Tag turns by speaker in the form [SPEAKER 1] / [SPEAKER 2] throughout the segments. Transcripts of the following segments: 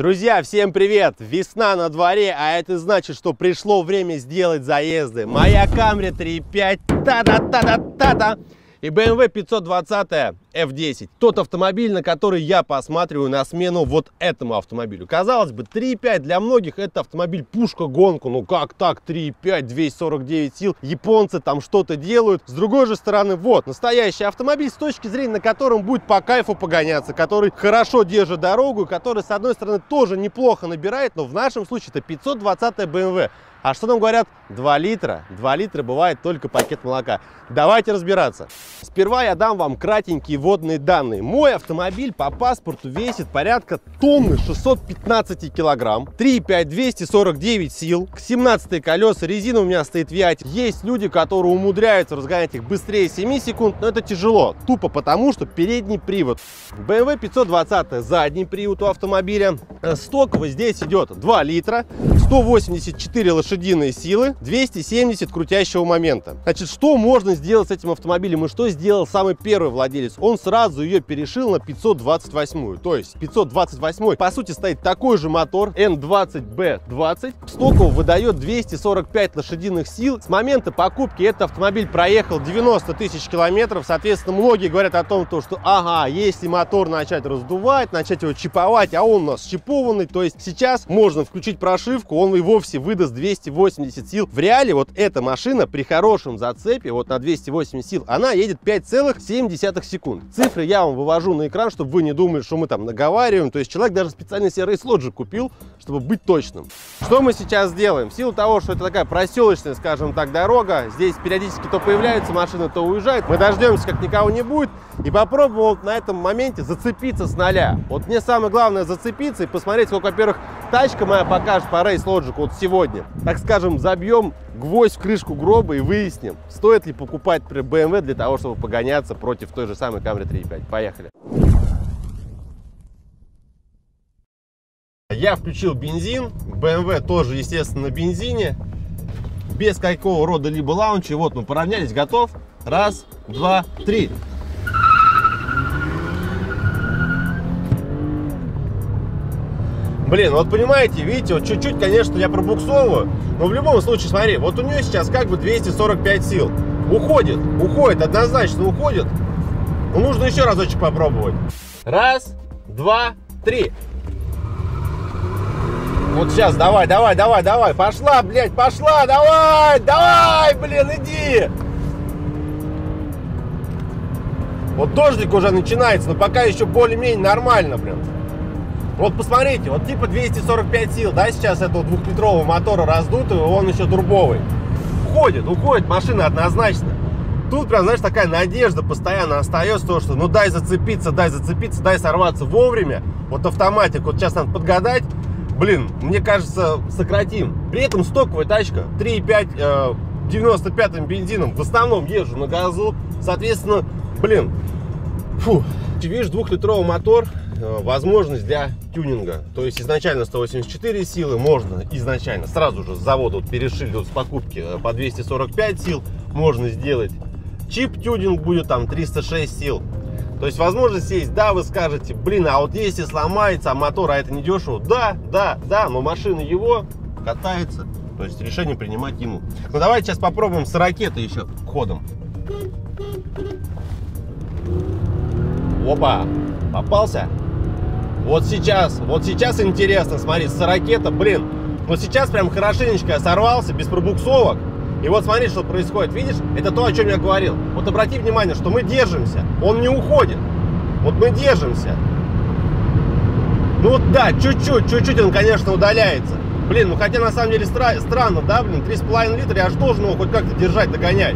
[SPEAKER 1] Друзья, всем привет! Весна на дворе, а это значит, что пришло время сделать заезды. Моя Camry 3.5, та-да-та-да-та-да! И BMW 520 F10. Тот автомобиль, на который я посматриваю на смену вот этому автомобилю. Казалось бы, 3.5 для многих это автомобиль пушка-гонку. Ну как так, 3.5, 249 сил. Японцы там что-то делают. С другой же стороны, вот, настоящий автомобиль, с точки зрения на котором будет по кайфу погоняться, который хорошо держит дорогу, который, с одной стороны, тоже неплохо набирает, но в нашем случае это 520 BMW. А что нам говорят? 2 литра. 2 литра бывает только пакет молока. Давайте разбираться. Сперва я дам вам кратенькие водные данные. Мой автомобиль по паспорту весит порядка тонны 615 килограмм. 3,5 249 сил. К 17 колеса резина у меня стоит Виати. Есть люди, которые умудряются разгонять их быстрее 7 секунд, но это тяжело. Тупо потому, что передний привод. BMW 520 задний привод у автомобиля. Стоково здесь идет 2 литра. 184 лошадиные силы, 270 крутящего момента. Значит, что можно сделать с этим автомобилем и что сделал самый первый владелец? Он сразу ее перешил на 528. То есть 528 по сути стоит такой же мотор N20B20. Стоково выдает 245 лошадиных сил. С момента покупки этот автомобиль проехал 90 тысяч километров. Соответственно, многие говорят о том, что ага, если мотор начать раздувать, начать его чиповать, а он у нас чипованный, то есть сейчас можно включить прошивку, он и вовсе выдаст 280 сил. В реале вот эта машина при хорошем зацепе, вот на 280 сил, она едет 5,7 секунд. Цифры я вам вывожу на экран, чтобы вы не думали, что мы там наговариваем. То есть человек даже специально себе рейс-лоджик купил, чтобы быть точным. Что мы сейчас сделаем? В силу того, что это такая проселочная, скажем так, дорога, здесь периодически то появляются машины, то уезжают. Мы дождемся, как никого не будет, и попробуем вот на этом моменте зацепиться с нуля. Вот мне самое главное зацепиться и посмотреть, сколько, во-первых, тачка моя покажет по рейс Logic вот сегодня. Так скажем, забьем гвоздь в крышку гроба и выясним, стоит ли покупать BMW для того, чтобы погоняться против той же самой Camry 3.5. Поехали. Я включил бензин, BMW тоже, естественно, на бензине, без какого рода либо лаунча. Вот мы поравнялись, готов. Раз, два, три. Блин, вот понимаете, видите, вот чуть-чуть, конечно, я пробуксовываю, но в любом случае, смотри, вот у нее сейчас как бы 245 сил. Уходит, уходит, однозначно уходит. Ну, нужно еще разочек попробовать. Раз, два, три. Вот сейчас, давай, давай, давай, давай. Пошла, блядь, пошла, давай, давай, блин, иди. Вот дождик уже начинается, но пока еще более-менее нормально, блин. Вот посмотрите, вот типа 245 сил, да, сейчас этого двухлитрового мотора раздутого, он еще турбовый. Уходит, уходит машина однозначно. Тут прям, знаешь, такая надежда постоянно остается, то, что ну дай зацепиться, дай зацепиться, дай сорваться вовремя. Вот автоматик, вот сейчас надо подгадать. Блин, мне кажется, сократим. При этом стоковая тачка 3,5 э, 95 бензином. В основном езжу на газу. Соответственно, блин, фу. Видишь, двухлитровый мотор, возможность для тюнинга. То есть изначально 184 силы можно изначально сразу же с завода вот перешили вот с покупки э, по 245 сил. Можно сделать чип тюнинг будет там 306 сил. То есть возможность есть, да, вы скажете, блин, а вот если сломается а мотор, а это не дешево, да, да, да, но машина его катается, то есть решение принимать ему. Ну давайте сейчас попробуем с ракеты еще ходом. Опа, попался? Вот сейчас, вот сейчас интересно, смотри, с ракета, блин, вот сейчас прям хорошенечко сорвался, без пробуксовок. И вот смотри, что происходит, видишь, это то, о чем я говорил. Вот обрати внимание, что мы держимся, он не уходит. Вот мы держимся. Ну вот да, чуть-чуть, чуть-чуть он, конечно, удаляется. Блин, ну хотя на самом деле стра странно, да, блин, 3,5 литра, я же должен его хоть как-то держать, догонять.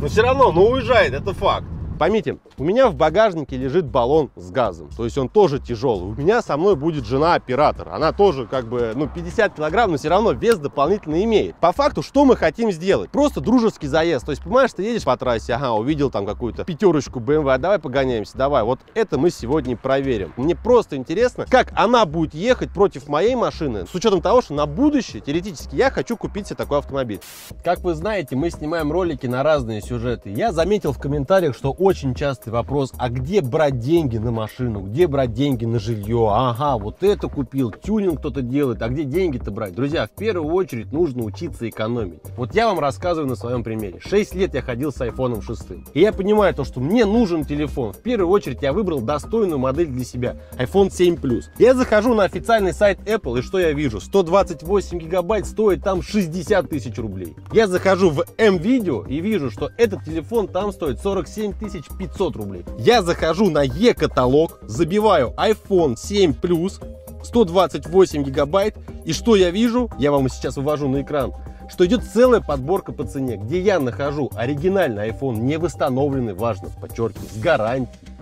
[SPEAKER 1] Но все равно, ну уезжает, это факт. Поймите, у меня в багажнике лежит баллон с газом, то есть он тоже тяжелый. У меня со мной будет жена-оператор, она тоже как бы, ну, 50 килограмм, но все равно вес дополнительно имеет. По факту, что мы хотим сделать? Просто дружеский заезд, то есть, понимаешь, ты едешь по трассе, ага, увидел там какую-то пятерочку BMW, а давай погоняемся, давай, вот это мы сегодня проверим. Мне просто интересно, как она будет ехать против моей машины, с учетом того, что на будущее, теоретически, я хочу купить себе такой автомобиль. Как вы знаете, мы снимаем ролики на разные сюжеты. Я заметил в комментариях, что очень частый вопрос, а где брать деньги на машину, где брать деньги на жилье? Ага, вот это купил, тюнинг кто-то делает, а где деньги-то брать? Друзья, в первую очередь нужно учиться экономить. Вот я вам рассказываю на своем примере. 6 лет я ходил с iPhone 6. И я понимаю то, что мне нужен телефон. В первую очередь я выбрал достойную модель для себя. iPhone 7 Plus. Я захожу на официальный сайт Apple, и что я вижу? 128 гигабайт стоит там 60 тысяч рублей. Я захожу в M-Video и вижу, что этот телефон там стоит 47 500 рублей. Я захожу на e-каталог, забиваю iPhone 7 Plus, 128 гигабайт, и что я вижу? Я вам сейчас вывожу на экран что идет целая подборка по цене, где я нахожу оригинальный iPhone, не восстановленный, важно, подчеркиваю, с гарантией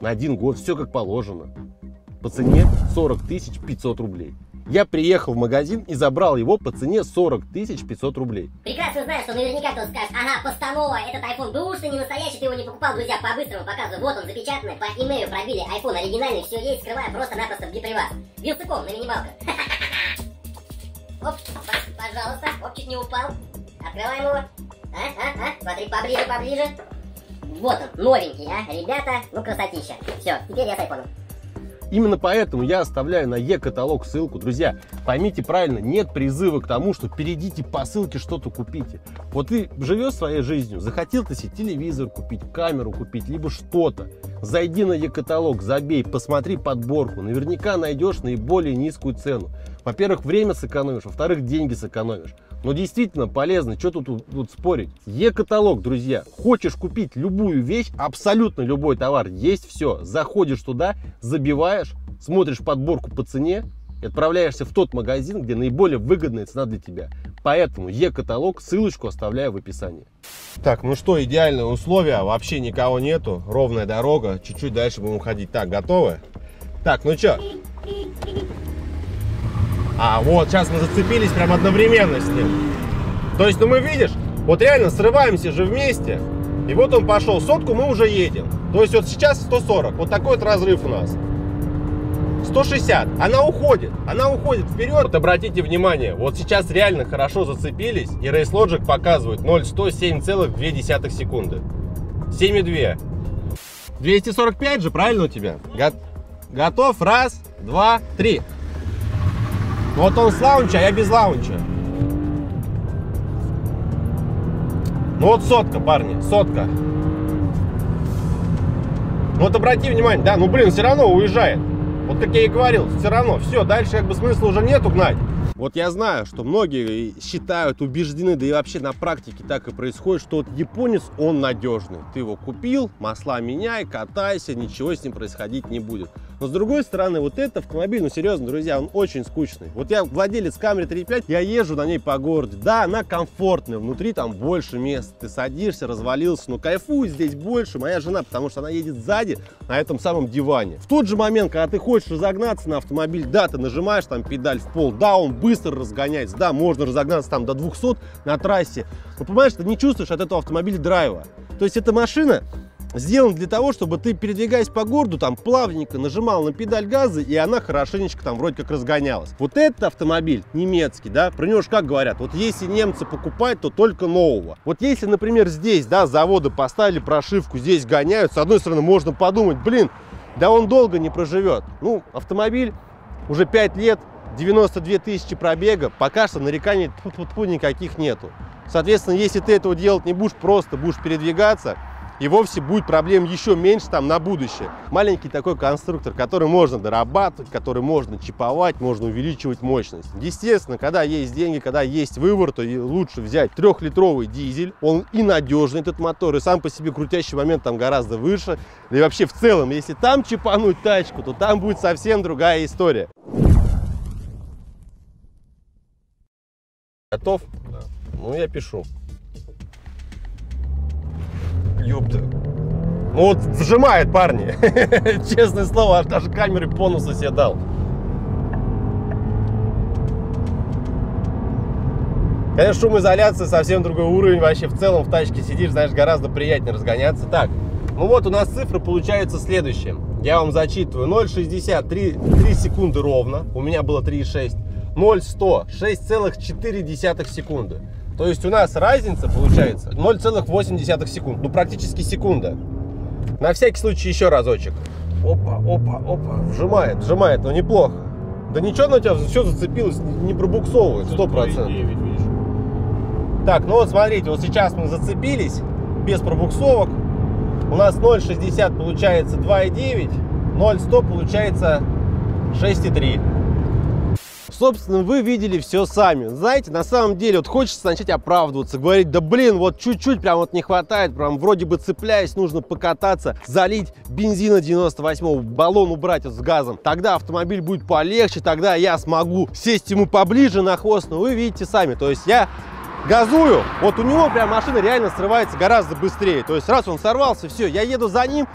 [SPEAKER 1] на один год, все как положено. По цене 40 500 рублей. Я приехал в магазин и забрал его по цене 40 500 рублей.
[SPEAKER 2] Прекрасно знаю, что наверняка кто скажет, ага, постанова, этот iPhone что не настоящий, ты его не покупал, друзья, по-быстрому показываю, вот он запечатанный, по имейлу пробили, iPhone оригинальный, все есть, скрываю просто-напросто в гиприваз. Вилсаком на мини-балках. Оп, пожалуйста, оп, чуть не упал. Открываем его. А, а, а, смотри, поближе, поближе. Вот он, новенький, а, ребята, ну красотища. Все, теперь я с айфоном.
[SPEAKER 1] Именно поэтому я оставляю на e-каталог ссылку. Друзья, поймите правильно, нет призыва к тому, что перейдите по ссылке, что-то купите. Вот ты живешь своей жизнью, захотел ты себе телевизор купить, камеру купить, либо что-то. Зайди на e-каталог, забей, посмотри подборку. Наверняка найдешь наиболее низкую цену. Во-первых, время сэкономишь, во-вторых, деньги сэкономишь. Но действительно полезно, что тут, тут спорить. Е-каталог, друзья. Хочешь купить любую вещь, абсолютно любой товар, есть все. Заходишь туда, забиваешь, смотришь подборку по цене и отправляешься в тот магазин, где наиболее выгодная цена для тебя. Поэтому Е-каталог, ссылочку оставляю в описании. Так, ну что, идеальные условия, вообще никого нету, ровная дорога, чуть-чуть дальше будем ходить. Так, готовы? Так, ну что, а вот, сейчас мы зацепились прям одновременно с ним. То есть, ну мы видишь, вот реально срываемся же вместе. И вот он пошел, сотку мы уже едем. То есть вот сейчас 140, вот такой вот разрыв у нас. 160, она уходит, она уходит вперед. Вот обратите внимание, вот сейчас реально хорошо зацепились, и Race Logic показывает 0,107,2 секунды. 7,2. 245 же, правильно у тебя? Го готов? Раз, два, три. Вот он с лаунча, а я без лаунча. Ну вот сотка, парни, сотка. Ну вот обрати внимание, да, ну блин, все равно уезжает. Вот как я и говорил, все равно, все, дальше как бы смысла уже нету гнать. Вот я знаю, что многие считают, убеждены, да и вообще на практике так и происходит, что вот японец, он надежный. Ты его купил, масла меняй, катайся, ничего с ним происходить не будет. Но с другой стороны, вот этот автомобиль, ну серьезно, друзья, он очень скучный. Вот я владелец Camry 3.5, я езжу на ней по городу. Да, она комфортная, внутри там больше места. Ты садишься, развалился, но кайфую здесь больше. Моя жена, потому что она едет сзади на этом самом диване. В тот же момент, когда ты хочешь разогнаться на автомобиль, да, ты нажимаешь там педаль в пол, да, он быстро разгоняется, да, можно разогнаться там до 200 на трассе. Но понимаешь, ты не чувствуешь от этого автомобиля драйва. То есть эта машина, сделан для того, чтобы ты, передвигаясь по городу, там плавненько нажимал на педаль газа, и она хорошенечко там вроде как разгонялась. Вот этот автомобиль немецкий, да, про него же как говорят, вот если немцы покупают, то только нового. Вот если, например, здесь, да, заводы поставили прошивку, здесь гоняют, с одной стороны, можно подумать, блин, да он долго не проживет. Ну, автомобиль уже 5 лет, 92 тысячи пробега, пока что нареканий никаких нету. Соответственно, если ты этого делать не будешь, просто будешь передвигаться, и вовсе будет проблем еще меньше там на будущее. Маленький такой конструктор, который можно дорабатывать, который можно чиповать, можно увеличивать мощность. Естественно, когда есть деньги, когда есть выбор, то лучше взять трехлитровый дизель. Он и надежный, этот мотор, и сам по себе крутящий момент там гораздо выше. Да и вообще в целом, если там чипануть тачку, то там будет совсем другая история. Готов? Да. Ну, я пишу. Ну вот вжимает, парни. Честное слово, аж даже камеры по носу себе дал. Конечно, шумоизоляция совсем другой уровень. Вообще в целом в тачке сидишь, знаешь, гораздо приятнее разгоняться. Так, ну вот у нас цифры получаются следующие. Я вам зачитываю. 0,63 3 секунды ровно. У меня было 3,6. 0,100 6,4 секунды. То есть у нас разница получается 0,8 секунд, ну практически секунда. На всякий случай еще разочек. Опа, опа, опа. Вжимает, вжимает, но неплохо. Да ничего на тебя все зацепилось, не, пробуксовывает, сто процентов. Так, ну вот смотрите, вот сейчас мы зацепились без пробуксовок. У нас 0,60 получается 2,9, 0,100 получается 6,3. Собственно, вы видели все сами. Знаете, на самом деле, вот хочется начать оправдываться, говорить, да блин, вот чуть-чуть прям вот не хватает, прям вроде бы цепляясь, нужно покататься, залить бензина 98 баллон убрать вот с газом. Тогда автомобиль будет полегче, тогда я смогу сесть ему поближе на хвост, но вы видите сами. То есть я газую, вот у него прям машина реально срывается гораздо быстрее. То есть раз он сорвался, все, я еду за ним,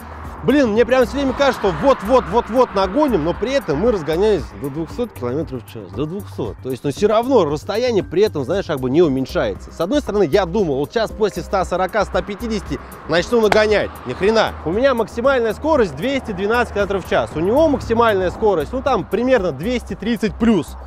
[SPEAKER 1] Блин, мне прям все время кажется, что вот-вот-вот-вот нагоним, но при этом мы разгоняемся до 200 км в час, до 200. То есть, но все равно расстояние при этом, знаешь, как бы не уменьшается. С одной стороны, я думал, вот сейчас после 140-150 начну нагонять. Ни хрена. У меня максимальная скорость 212 км в час. У него максимальная скорость, ну там примерно 230 плюс.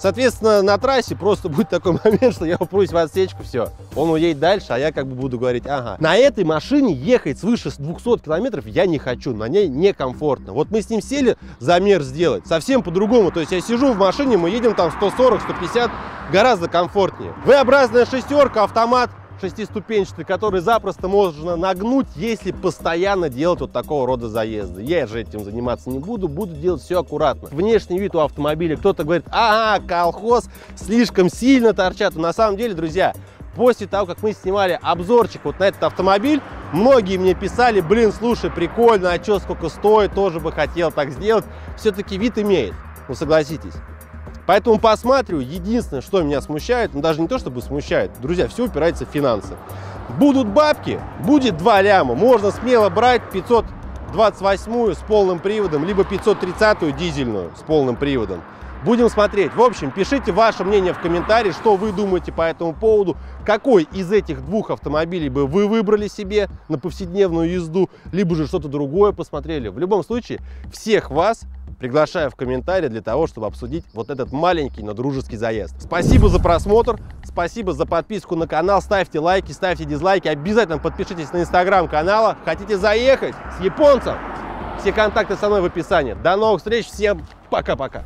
[SPEAKER 1] Соответственно, на трассе просто будет такой момент, что я упрусь в отсечку, все. Он уедет дальше, а я как бы буду говорить, ага. На этой машине ехать свыше 200 километров я не хочу, на ней некомфортно. Вот мы с ним сели замер сделать, совсем по-другому. То есть я сижу в машине, мы едем там 140-150, гораздо комфортнее. V-образная шестерка, автомат, шестиступенчатый, который запросто можно нагнуть, если постоянно делать вот такого рода заезды. Я же этим заниматься не буду, буду делать все аккуратно. Внешний вид у автомобиля, кто-то говорит, ага, колхоз, слишком сильно торчат. На самом деле, друзья, после того, как мы снимали обзорчик вот на этот автомобиль, многие мне писали, блин, слушай, прикольно, а что, сколько стоит, тоже бы хотел так сделать. Все-таки вид имеет, ну согласитесь. Поэтому посматриваю. Единственное, что меня смущает, ну даже не то, чтобы смущает, друзья, все упирается в финансы. Будут бабки, будет 2 ляма. Можно смело брать 528 с полным приводом, либо 530 дизельную с полным приводом. Будем смотреть. В общем, пишите ваше мнение в комментарии, что вы думаете по этому поводу. Какой из этих двух автомобилей бы вы выбрали себе на повседневную езду, либо же что-то другое посмотрели. В любом случае, всех вас приглашаю в комментарии для того, чтобы обсудить вот этот маленький, но дружеский заезд. Спасибо за просмотр, спасибо за подписку на канал, ставьте лайки, ставьте дизлайки, обязательно подпишитесь на инстаграм канала. Хотите заехать с японцем? Все контакты со мной в описании. До новых встреч, всем пока-пока.